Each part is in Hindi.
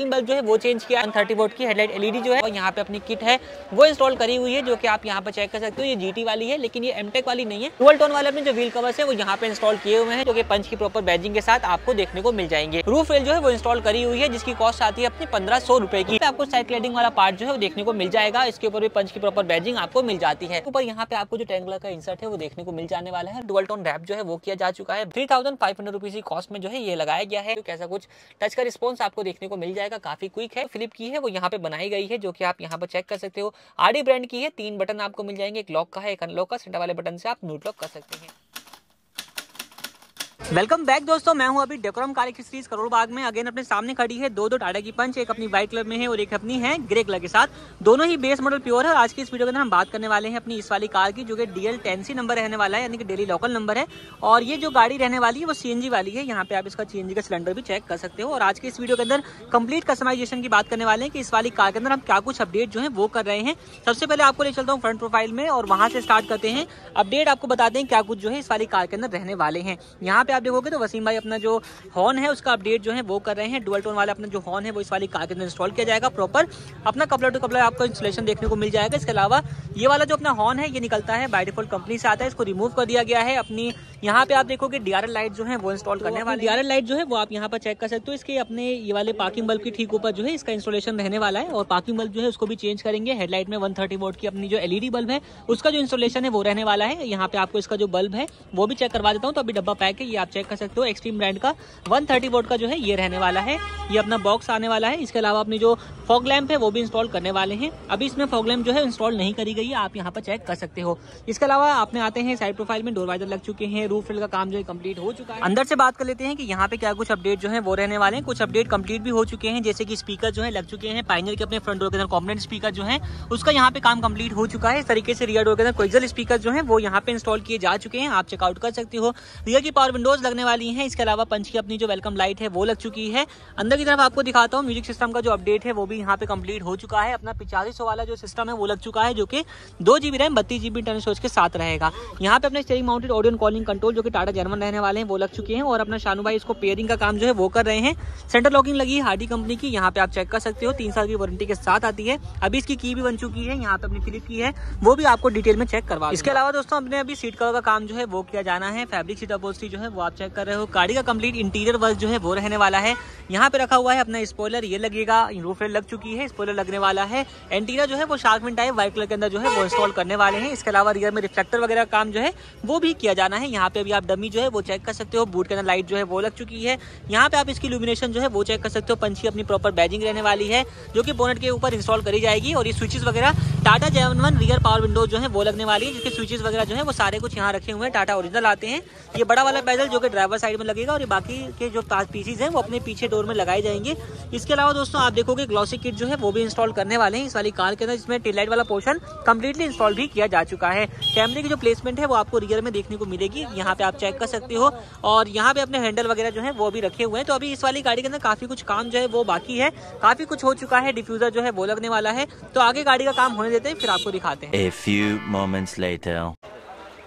बल्ब जो है वो चेंज किया थर्टी वोट की हेडलाइट एलईडी जो है, और यहाँ पे अपनी किट है, वो इंस्टॉल करी हुई है, जो कि आप यहाँ पे चेक कर सकते हो, ये जीटी वाली है, लेकिन ये एमटेक वाली नहीं है। डुअल टोन वाले अपने जो व्हील कवर्स है, वो यहाँ पे इंस्टॉल किए हुए हैं, जो कि पंच की प्रॉपर बैजिंग के साथ आपको देखने को मिल जाएँगे। रूफ रेल जो है, वो इंस्टॉल करी हुई है, जिसकी कॉस्ट आती है अपनी पंद्रह सौ रुपए की। आपको साइड क्लेडिंग वाला पार्ट जो है, वो देखने को मिल जाएगा, इसके ऊपर भी पंच की प्रॉपर बैजिंग आपको मिल जाती है। ऊपर यहाँ पे आपको जो टेंगुलर का इंसर्ट है, वो देखने को मिल जाने वाला है। डुअल टोन रैप जो है, वो किया जा चुका है। थ्री थाउज़ेंड फाइव हंड्रेड की कॉस्ट में जो है, ये लगाया गया है। तो कैसा कुछ टच का रिस्पॉन्स आपको देखने को मिल जाएगा। काफ़ी क्विक है। फ्लिप की है, वो यहाँ पे बनाई गई है, जो कि आप यहाँ पर चेक कर सकते हो। आरडी ब्रांड की है, तीन बटन आपको मिल जाएँगे, एक लॉक का है, एक अनलॉक का, सेंटर वाले बटन से आप म्यूट लॉक कर सकते हैं। वेलकम बैक दोस्तों, मैं हूँ अभी Decorum car accessories Karol Bagh में। अगेन अपने सामने खड़ी है दो दो टाटा की पंच, एक अपनी व्हाइट कलर में है और एक अपनी है ग्रे कलर के साथ। दोनों ही बेस मॉडल प्योर है आज की इस वीडियो के अंदर हम बात करने वाले हैं अपनी इस वाली कार की, जो कि डीएल टेन सी नंबर रहने वाला है, यानी कि डेली लोकल नंबर है। और ये जो गाड़ी रहने वाली है, वो सीएनजी वाली है। यहाँ पे आप इसका सीएनजी का सिलेंडर भी चेक कर सकते हो। और आज के इस वीडियो के अंदर कंप्लीट कस्टमाइजेशन की बात करने वाले हैं कि इस वाली कार के अंदर हम क्या कुछ अपडेट जो है वो कर रहे हैं। सबसे पहले आपको ले चलता हूँ फ्रंट प्रोफ़ाइल में और वहाँ से स्टार्ट करते हैं। अपडेट आपको बताते हैं क्या कुछ जो है इस वाली कार के अंदर रहने वाले हैं। यहाँ पे आप देखोगे तो वसीम भाई अपना जो हॉर्न है, उसका अपडेट जो है वो कर रहे हैं। डुअल टोन वाला अपना जो हॉर्न है, वो इस वाली कार के अंदर इंस्टॉल किया जाएगा प्रॉपर अपना कपड़ा टू कपड़ा आपको इंस्टॉलेशन देखने को मिल जाएगा। इसके अलावा ये वाला जो अपना हॉर्न है, ये निकलता है। बाई कंपनी से आता है। इसको रिमूव कर दिया गया है। अपनी यहाँ पे आप देखोगे डीआरएल लाइट जो है वो इंस्टॉल करने वाले डीआरएल लाइट जो है वो आप यहाँ पर चेक कर सकते हो। इसके अपने ये वाले पार्किंग बल्ब की ठीक ऊपर जो है इसका इंस्टॉलेशन रहने वाला है और पार्किंग बल्ब जो है उसको भी चेंज करेंगे। हेडलाइट में 130 वोट की अपनी जो एलईडी बल्ब है उसका जो इंस्टॉलेशन है वो रहने वाला है। यहाँ पे आपको इसका जो बल्ब है वो भी चेक करवा देता हूँ। तो अभी डब्बा पैक है ये आप चेक कर सकते हो। एक्सट्रीम ब्रांड का वन थर्टी वोट का जो है ये रहने वाला है। ये अपना बॉक्स आने वाला है। इसके अलावा अपनी जो फॉग लैम्प है वो भी इंस्टॉल करने वाले हैं। अभी इसमें फॉग लैम्प जो है इंस्टॉल नहीं करी गई है। आप यहाँ पर चेक कर सकते हो। इसके अलावा आपने आते हैं साइड प्रोफ़ाइल में डोर वाइजर लग चुके हैं रूफ फिल का काम जो है कंप्लीट हो चुका है। अंदर से बात कर लेते हैं कि यहाँ पे क्या कुछ अपडेट जो है वो रहने वाले हैं। कुछ अपडेट कंप्लीट भी हो चुके हैं, जैसे कि स्पीकर जो है लग चुके हैं। पाइनर के अपने फ्रंट डोर के अंदर कॉम्पोनेंट स्पीकर जो है, उसका यहाँ पे काम कंप्लीट हो चुका है। इस तरीके से रियर डोर के अंदर कोइजल स्पीकर जो है, वो यहाँ पे इंस्टॉल किए जा चुके हैं। आप चेकआउट कर सकते हो। रियर की पावर विंडोज़ लगने वाली है। इसके अलावा पंच की अपनी जो वेलकम लाइट है, वो लग चुकी है। अंदर की तरफ़ आपको दिखाता हूँ म्यूज़िक सिस्टम का जो अपडेट है, वो भी यहाँ पे कंप्लीट हो चुका है। अपना पिचासी वाला जो सिस्टम है, वो लग चुका है, जो कि दो जीबी रैम बत्तीस जीबी इंटरनल स्टोरेज के साथ रहेगा। यहाँ पे अपने steering mounted audio calling control जो कि टाटा जर्मन रहने वाले हैं वो लग चुके हैं और अपना शानू भाई इसको पेयरिंग का काम जो है वो कर रहे हैं। सेंटर लॉकिंग लगी है हार्डी कंपनी की यहाँ पे आप चेक कर सकते हो तीन साल की वारंटी के साथ आती है। अभी इसकी की भी बन चुकी है यहाँ पे अपनी फिलिप की है वो भी आपको डिटेल में चेक करवा इसके अलावा दोस्तों अपने अभी सीट कवर का काम जो है वो किया जाना है फैब्रिक सीट अपोस्टी जो है वो आप चेक कर रहे हो। गाड़ी का कंप्लीट इंटीरियर वर्क जो है वो रहने वाला है। यहाँ पे रखा हुआ है अपना स्पॉइलर ये लगेगा रूफ लग चुकी है स्पॉइलर लगने वाला है। एंटीना जो है वो shark minute type white colour के अंदर जो है वो इंस्टॉल करने वाले हैं। इसके अलावा रियर में रिफ्लेक्टर वगैरह काम जो है वो भी किया जाना है यहाँ पे अभी आप डमी जो है वो चेक कर सकते हो बूट के अंदर लाइट जो है वो लग चुकी है। यहाँ पे आप इसकी लुमिनेशन जो है वो चेक कर सकते हो, पंछी अपनी प्रॉपर बैजिंग रहने वाली है, जो कि बोनेट के ऊपर इंस्टॉल करी जाएगी और ये स्विचेस वगैरह टाटा जेवन वन रियर पावर विंडो जो है वो लगने वाली है, जिसके स्विचेस वगैरह जो है वो सारे कुछ यहाँ रखे हुए हैं टाटा ओरिजिनल आते हैं। ये बड़ा वाला पैदल जो कि ड्राइवर साइड में लगेगा और ये बाकी के जो पीसीज हैं वो अपने पीछे डोर में लगाए जाएँगे। इसके अलावा दोस्तों, आप देखोगे ग्लॉसी किट जो है वो भी इंस्टॉल करने वाले हैं। इस वाली कार के अंदर इसमें टेलाइट वाला पोर्शन कम्प्लीटली इंस्टॉल भी किया जा चुका है। कैमरे की जो प्लेसमेंट है वो आपको रियर में देखने को मिलेगी। यहाँ पे आप चेक कर सकते हो। और यहाँ पे अपने हैंडल वगैरह जो है, वो भी रखे हुए हैं। तो अभी इस वाली गाड़ी के अंदर काफ़ी कुछ काम जो है, वो बाकी है। काफ़ी कुछ हो चुका है डिफ्यूजर जो है, वो लगने वाला है। तो आगे गाड़ी का काम होने देते हैं, फिर आपको दिखाते हैं।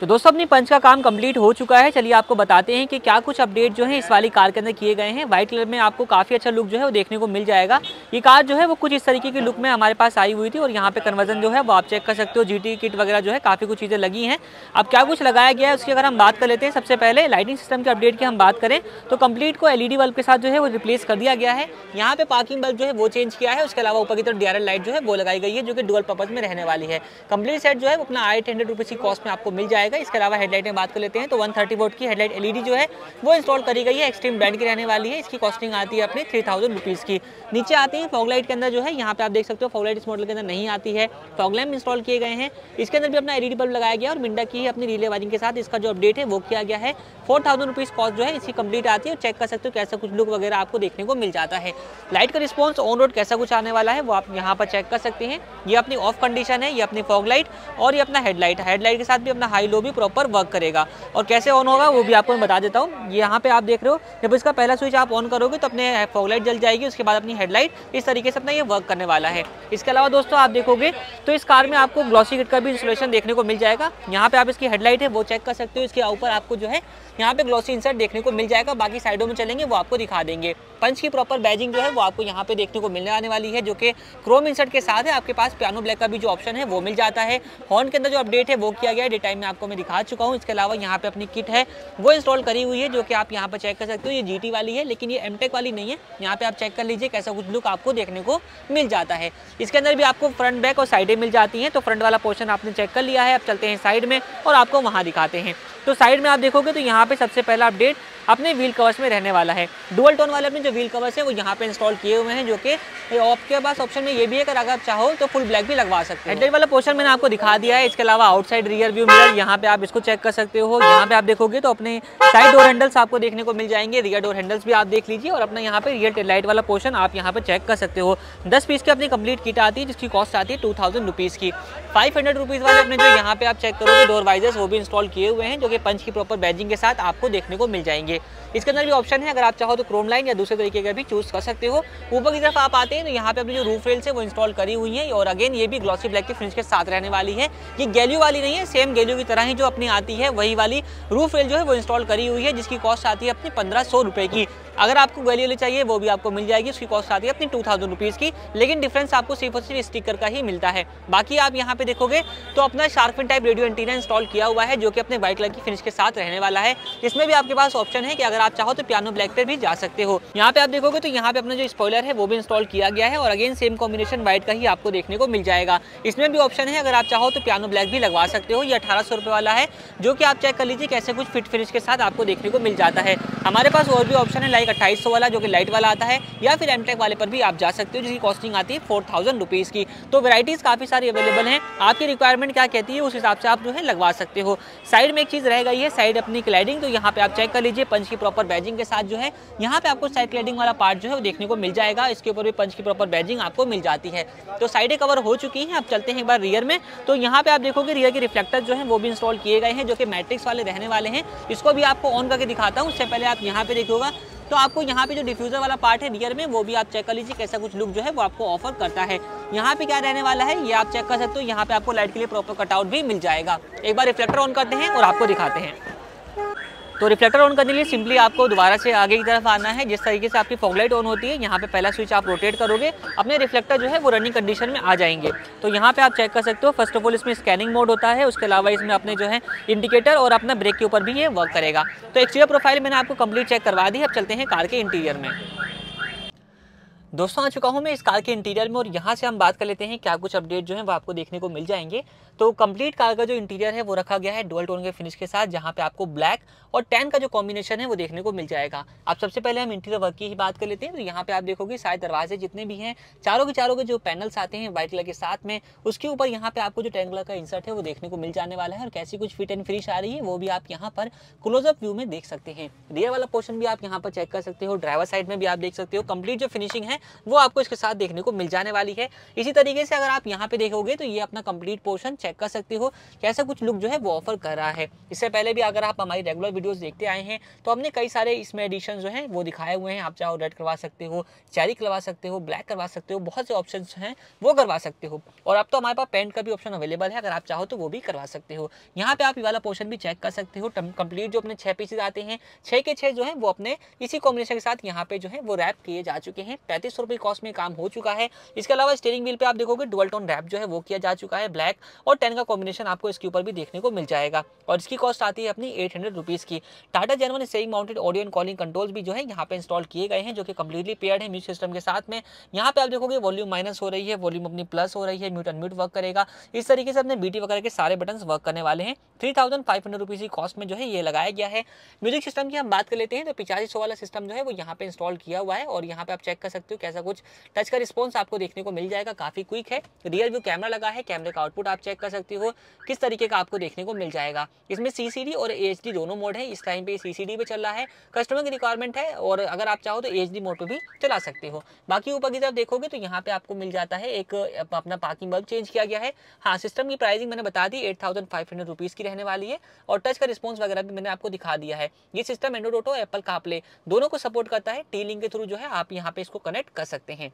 तो दोस्तों, अपनी पंच का काम कंप्लीट हो चुका है। चलिए आपको बताते हैं कि क्या कुछ अपडेट जो है इस वाली कार के अंदर किए गए हैं। व्हाइट कलर में आपको काफ़ी अच्छा लुक जो है वो देखने को मिल जाएगा। ये कार जो है वो कुछ इस तरीके की लुक में हमारे पास आई हुई थी और यहाँ पे कन्वर्जन जो है वो आप चेक कर सकते हो। जी किट वगैरह जो है काफ़ी कुछ चीज़ें लगी हैं। अब क्या कुछ लगाया गया है, उसकी अगर हम बात कर लेते हैं, सबसे पहले लाइटिंग सिस्टम के अपडेट की हम बात करें तो कंप्लीट को एलईडी बल्ब के साथ जो है वो रिप्लेस कर दिया गया है। यहाँ पे पार्किंग बल्ब जो है वो चेंज किया है। उसके अलावा ऊपर की तरफ़ डीआरएल लाइट जो है वो लगाई गई है, जो कि डुअल पर्पज में रहने वाली है। कंप्लीट सेट जो है अपना एट हंड्रेड की कॉस्ट में आपको मिल जाएगा। इसके अलावा हेडलाइट में बात कर लेते हैं तो 130 वोट की हेडलाइट एलईडी जो है, वो इंस्टॉल करी गई है एक्सट्रीम ब्रांड की रहने वाली है। इसकी कॉस्टिंग आती है अपनी थ्री थाउज़ेंड की। नीचे आती है फॉगलाइट के अंदर जो है, यहाँ पे आप देख सकते हो फॉगलाइट इस मॉडल के अंदर नहीं आती है। फॉगलैम्प इंस्टॉल किए गए हैं। इसके अंदर भी अपना एलईडी बल्ब लगाया गया और मिंडा की अपनी रिले वायरिंग के साथ इसका जो अपडेट है, वो किया गया है। फोर थाउज़ेंड रुपीज़ कॉस्ट जो है, इसकी कंप्लीट आती है और चेक कर सकते हो कैसा कुछ लुक वगैरह आपको देखने को मिल जाता है। लाइट का रिस्पॉन्स ऑन रोड कैसा कुछ आने वाला है, वो आप यहाँ पर चेक कर सकते हैं। ये अपनी ऑफ़ कंडीशन है, ये अपनी फॉग लाइट और ये अपना हेडलाइट हेडलाइट के साथ भी अपना हाई लो विंडो भी प्रॉपर वर्क करेगा। और कैसे ऑन होगा, वो भी आपको मैं बता देता हूँ। यहाँ पे आप देख रहे हो। जब इसका पहला स्विच आप ऑन करोगे तो अपने फॉगलाइट जल जाएगी, उसके बाद अपनी हेडलाइट इस तरीके से अपना ये वर्क करने वाला है। इसके अलावा दोस्तों, आप देखोगे तो इस कार में आपको ग्लॉसी किट का भी इंस्टॉलेशन देखने को मिल जाएगा। यहाँ पे आप इसकी हेडलाइट है, वो चेक कर सकते हो। इसके ऊपर आपको जो है, यहाँ पे ग्लॉसी इंसर्ट देखने को मिल जाएगा। बाकी साइडों में चलेंगे, वो आपको दिखा देंगे। पंच की प्रॉपर बैजिंग जो है, वो आपको यहाँ पे देखने को मिलने आने वाली है, जो कि क्रोम इंसर्ट के साथ है। आपके पास पियानो ब्लैक का भी जो ऑप्शन है, वो मिल जाता है। हॉर्न के अंदर जो अपडेट है, वो किया गया है। डे टाइम में आपको मैं दिखा चुका हूँ। इसके अलावा यहाँ पे अपनी किट है, वो इंस्टॉल करी हुई है, जो कि आप यहाँ पर चेक कर सकते हो। ये जी वाली है, लेकिन ये एम वाली नहीं है। यहाँ पे आप चेक कर लीजिए कैसा कुछ लुक आपको देखने को मिल जाता है। इसके अंदर भी आपको फ्रंट बैक और साइडें मिल जाती हैं तो फ्रंट वाला पोर्शन आपने चेक कर लिया है। अब चलते हैं साइड में और आपको वहाँ दिखाते हैं। तो साइड में आप देखोगे तो यहाँ पे सबसे पहला अपडेट अपने व्हील कवर्स में रहने वाला है। डुअल टोन वाले अपने जो व्हील कवर्स है, वो यहाँ पे इंस्टॉल किए हुए हैं, जो कि आपके पास ऑप्शन में ये भी है। अगर आप चाहो तो फुल ब्लैक भी लगवा सकते हैं। वाला पोर्शन मैंने आपको दिखा दिया है। इसके अलावा आउटसाइड रियर व्यू मिरर यहाँ पे आप इसको चेक कर सकते हो। यहाँ पे आप देखोगे तो अपने साइड डोर हैंडल्स आपको देखने को मिल जाएँगे। रियर डोर हैंडल्स भी आप देख लीजिए और अपना यहाँ पे रियर लाइट वाला पोर्शन आप यहाँ पे चेक कर सकते हो। दस पीस की अपनी कंप्लीट किट आती है, जिसकी कॉस्ट आती है टू थाउज़ेंड की। फाइव हंड्रेड रुपीज़ वाले अपने जो यहाँ पे आप चेक करोगे डोर वाइजर्स वो भी इंस्टॉल किए हुए हैं, जो कि पंच की प्रॉपर बैजिंग के साथ आपको देखने को मिल जाएँगे। इसके अंदर भी ऑप्शन है, अगर आप चाहो तो क्रोम लाइन या दूसरे तरीके का भी चूज़ कर सकते हो। ऊपर की तरफ़ आप आते हैं तो यहाँ पे अपनी जो रूफ रेल्स है, वो इंस्टॉल करी हुई है, और अगेन ये भी ग्लॉसी ब्लैक की फिनिश के साथ रहने वाली है। ये गैल्यू वाली नहीं है सेम गैल्यू की तरह ही जो अपनी आती है, वही वाली रूफ रेल जो है वो इंस्टॉल करी हुई है, जिसकी कॉस्ट आती है अपनी पंद्रह सौ की। अगर आपको गैली वाली चाहिए, वो भी आपको मिल जाएगी, उसकी कॉस्ट आती है अपनी टू थाउज़ेंड रुपीज़ की, लेकिन डिफरेंस आपको सिर्फ़ और सिर्फ़ स्टिकर का ही मिलता है। बाकी आप यहाँ पे देखोगे तो अपना shark fin type radio antenna install किया हुआ है, जो कि अपने व्हाइट कलर की फिनिश के साथ रहने वाला है। इसमें भी आपके पास ऑप्शन है कि अगर आप चाहो तो पियानो ब्लैक पर भी जा सकते हो। यहाँ पे आप देखोगे तो यहाँ पे अपना जो स्पॉयलर है, वो भी इंस्टॉल किया गया है और अगेन सेम कॉम्बिनेशन व्हाइट का ही आपको देखने को मिल जाएगा। इसमें भी ऑप्शन है, अगर आप चाहो तो पियानो ब्लैक भी लगवा सकते हो। ये अठारह सौ वाला है, जो कि आप चेक कर लीजिए कैसे कुछ फिट फिनिश के साथ आपको देखने को मिल जाता है। हमारे पास और भी ऑप्शन है लाइक अट्ठाईस वाला, जो कि लाइट वाला आता है, या फिर एमटेक वाले पर भी आप जा सकते हो, जिसकी कॉस्टिंग आती है फोर थाउज़ेंड की। तो वेराइटीज़ काफ़ी सारी अवेलेबल हैं आपकी रिक्वायरमेंट क्या कहती है, उस हिसाब से आप जो है लगवा सकते हो। साइड में एक चीज़ रह गई है साइड अपनी क्लाइडिंग तो यहाँ पे आप चेक कर लीजिए, पंच की प्रॉपर बैजिंग के साथ जो है, यहाँ पे आपको साइड क्लाइडिंग वाला पार्ट जो है वो देखने को मिल जाएगा। इसके ऊपर भी पंच की प्रॉपर बैजिंग आपको मिल जाती है। तो साइडें कवर हो चुकी हैं, अब चलते हैं एक बार रियर में। तो यहाँ पे आप देखोगे रियर के रिफ्लेक्टर जो है, वो भी इंस्टॉल किए गए हैं, जो कि मैट्रिक्स वाले रहने वाले हैं। इसको भी आपको ऑन करके दिखाता हूँ, उससे पहले आप यहाँ पे देखोगा तो आपको यहाँ पे जो डिफ्यूजर वाला पार्ट है रियर में, वो भी आप चेक कर लीजिए, कैसा कुछ लुक जो है वो आपको ऑफ़र करता है। यहाँ पे क्या रहने वाला है, ये आप चेक कर सकते हो। यहाँ पे आपको लाइट के लिए प्रॉपर कटआउट भी मिल जाएगा। एक बार रिफ्लेक्टर ऑन करते हैं और आपको दिखाते हैं। तो रिफ्लेक्टर ऑन करने के लिए सिंपली आपको दोबारा से आगे की तरफ़ आना है। जिस तरीके से आपकी फॉगलाइट ऑन होती है, यहाँ पे पहला स्विच आप रोटेट करोगे, अपने रिफ्लेक्टर जो है वो रनिंग कंडीशन में आ जाएँगे। तो यहाँ पे आप चेक कर सकते हो फ़र्स्ट ऑफ़ ऑल इसमें स्कैनिंग मोड होता है, उसके अलावा इसमें अपने जो है इंडिकेटर और अपना ब्रेक के ऊपर भी ये वर्क करेगा। तो एक्सटीरियर प्रोफ़ाइल मैंने आपको कंप्लीट चेक करवा दी अब चलते हैं कार के इंटीरियर में। दोस्तों, आ चुका हूँ मैं इस कार के इंटीरियर में और यहाँ से हम बात कर लेते हैं क्या कुछ अपडेट जो है वो आपको देखने को मिल जाएँगे। तो कंप्लीट कार का जो इंटीरियर है, वो रखा गया है डुअल टोन के फिनिश के साथ, जहाँ पे आपको ब्लैक और टैन का जो कॉम्बिनेशन है, वो देखने को मिल जाएगा। आप सबसे पहले हम इंटीरियर वर्क की ही बात कर लेते हैं। तो यहाँ पे आप देखोगे सारे दरवाजे जितने भी हैं, चारों के चारों के जो पैनल्स आते हैं व्हाइट कलर के साथ में, उसके ऊपर यहाँ पे आपको जो टेन कलर का इंसर्ट है, वो देखने को मिल जाने वाला है। और कैसी कुछ फिट एंड फिनिश आ रही है, वो भी आप यहाँ पर क्लोजअप व्यू में देख सकते हैं। रियर वाला पोर्शन भी आप यहाँ पर चेक कर सकते हो ड्राइवर साइड में भी आप देख सकते हो। कंप्लीट जो फिनिशिंग है, वो आपको इसके साथ देखने को मिल जाने वाली है। इसी तरीके से अगर आप यहाँ पे देखोगे तो ये अपना कंप्लीट पोर्शन कर सकते हो कैसा कुछ लुक जो है वो ऑफ़र कर रहा है। इससे पहले भी अगर आप हमारी रेगुलर वीडियोस देखते आए हैं तो हमने कई सारे इसमें एडिशन जो है वो दिखाए हुए हैं। आप चाहो रेड करवा सकते हो चेरी करवा सकते हो ब्लैक करवा सकते हो, बहुत से ऑप्शन हैं, वो करवा सकते हो। और अब तो हमारे पास पेंट का भी ऑप्शन अवेलेबल है, अगर आप चाहो तो वो भी करवा सकते हो। यहाँ पे आप ये वाला पोर्शन भी चेक कर सकते हो। कंप्लीट जो अपने छह पीसेज आते हैं, छह के छह जो है, वो अपने इसी कॉम्बिनेशन के साथ यहाँ पे जो है, वो रैप किए जा चुके हैं। पैंतीस सौ रुपये कॉस्ट में काम हो चुका है। इसके अलावा स्टेयरिंग व्हील पे आप देखोगे डुअल टोन रैप जो है वो किया जा चुका है ब्लैक और टेन का कॉम्बिनेशन आपको इसके ऊपर भी देखने को मिल जाएगा। और इसकी कॉस्ट आती है अपनी एट हंड्रेड रुपीज़ की। Tata genuine saying mounted audio and calling controls भी जो है यहाँ पे इंस्टॉल किए गए हैं, जो कि कंप्लीटली पेयर्ड है म्यूट सिस्टम के साथ में। यहाँ पे आप देखोगे वॉल्यूम माइनस हो रही है वॉल्यूम अपनी प्लस हो रही है म्यूट अनम्यूट वर्क करेगा। इस तरीके से अपने बीटी वगैरह के सारे बटन वर्क करने वाले हैं। Three thousand five hundred rupees की कॉस्ट में जो है ये लगाया गया है। म्यूज़िक सिस्टम की हम बात कर लेते हैं तो पिचासी सौ वाला सिस्टम जो है वो यहाँ पे इंस्टॉल किया हुआ है और यहाँ पे आप चेक कर सकते हो कैसा कुछ टच का रिस्पॉन्स आपको देखने को मिल जाएगा। काफ़ी क्विक है। रियर व्यू कैमरा लगा है कैमरे का आउटपुट आप चेक कर सकते हो, किस तरीके का आपको देखने को मिल जाएगा। इसमें सीसीडी और एचडी दोनों मोड है, इस टाइम पे सी पे चल रहा है कस्टमर की रिक्वायरमेंट है और अगर आप चाहो तो एच मोड पर भी चला सकते हो। बाकी ऊपर की तरफ़ देखोगे तो यहाँ पे आपको मिल जाता है, एक अपना पार्किंग बल्ब चेंज किया गया है। हाँ सिस्टम की प्राइसिंग मैंने बता दी eight thousand five hundred rupees की रहने वाली है और टच का रिस्पॉन्स वगैरह भी मैंने आपको दिखा दिया है। ये सिस्टम एंड्रोड ऑटो एप्पल कापले दोनों को सपोर्ट करता है टी लिंक के थ्रू जो है, आप यहाँ पे इसको कनेक्ट कर सकते हैं।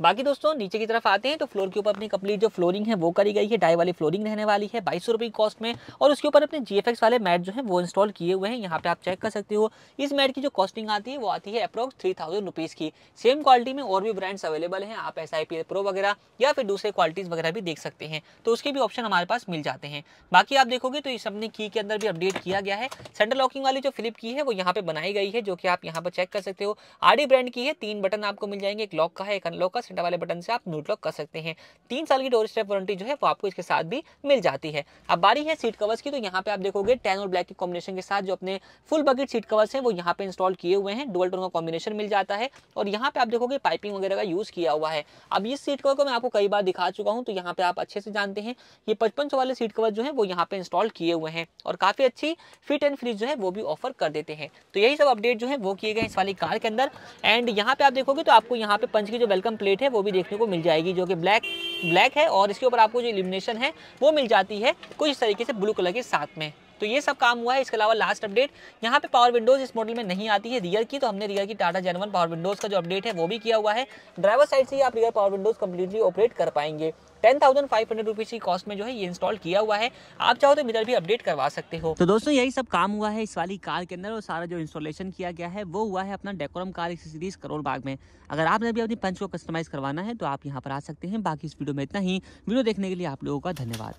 बाकी दोस्तों, नीचे की तरफ़ आते हैं तो फ्लोर के ऊपर अपनी कंप्लीट जो फ्लोरिंग है, वो करी गई है डाई वाली फ्लोरिंग रहने वाली है, बाईस की कॉस्ट में और उसके ऊपर अपने जीएफएक्स वाले मैट जो है, वो इंस्टॉल किए हुए हैं। यहाँ पे आप चेक कर सकते हो, इस मैट की जो कॉस्टिंग आती है, वो आती है अप्रोक्स थ्री थाउज़ेंड रुपीज़ की। सेम क्वालिटी में और भी ब्रांड्स अवेलेबल हैं, आप एस आई प्रो वगैरह या फिर दूसरे क्वालिटीज़ वगैरह भी देख सकते हैं तो उसके भी ऑप्शन हमारे पास मिल जाते हैं। बाकी आप देखोगे तो इस अपने की के अंदर भी अपडेट किया गया है। सेंटर लॉकिंग वाली जो फ्लिप की है, वो यहाँ पे बनाई गई है, जो कि आप यहाँ पर चेक कर सकते हो। आरडी ब्रांड की है, तीन बटन आपको मिल जाएँगे, एक लॉक का है, एक अनलॉक का सेंटर वाले बटन से आप आप लॉक कर सकते हैं। तीन साल की डोर स्टेप वारंटी जो है वो आपको इसके साथ भी मिल जाती है। अब बारी है सीट कवर्स की तो यहाँ पे आप देखोगे टेन और ब्लैक के कॉम्बिनेशन के साथ जो अपने फुल बकेट सीट कवर्स हैं, वो यहाँ पे इंस्टॉल किए हुए हैं। डुअल टोन का कॉम्बिनेशन मिल जाता है और यहाँ पे आप देखोगे पाइपिंग वगैरह का यूज़ किया हुआ है। अब इस सीट कवर को मैं आपको कई बार दिखा चुका हूँ तो यहाँ पे आप अच्छे से जानते हैं। ये पचपन सौ वाले सीट कवर जो है, वो यहाँ पे इंस्टॉल किए हुए हैं और काफ़ी अच्छी फिट एंड फ्रीज जो है वो भी ऑफ़र कर देते हैं। तो यही सब अपडेट जो है, वो किए गए इस वाली कार के अंदर। एंड यहाँ पे आप देखोगे तो आपको यहाँ पे पंच की जो वेलकम प्लेट है, वो भी देखने को मिल जाएगी, जो कि ब्लैक ब्लैक है और इसके ऊपर आपको जो इलिमिनेशन है, वो मिल जाती है कुछ इस तरीके से ब्लू कलर के साथ में। तो ये सब काम हुआ है। इसके अलावा लास्ट अपडेट यहाँ पे पावर विंडोज़ इस मॉडल में नहीं आती है रियर की तो हमने रियर की टाटा जेनवन पावर विंडोज़ का जो अपडेट है, वो भी किया हुआ है। ड्राइवर साइड से ही आप rear power windows completely operate कर पाएँगे। Ten thousand five hundred rupees की कॉस्ट में जो है ये इंस्टॉल किया हुआ है। आप चाहो तो मिरर भी अपडेट करवा सकते हो। तो दोस्तों, यही सब काम हुआ है इस वाली कार के अंदर, और सारा जो इंस्टॉलेशन किया गया है, वो हुआ है अपना Decorum car accessories Karol Bagh में। अगर आपने भी अपनी पंच को कस्टमाइज करवाना है तो आप यहाँ पर आ सकते हैं। बाकी इस वीडियो में इतना ही। वीडियो देखने के लिए आप लोगों का धन्यवाद।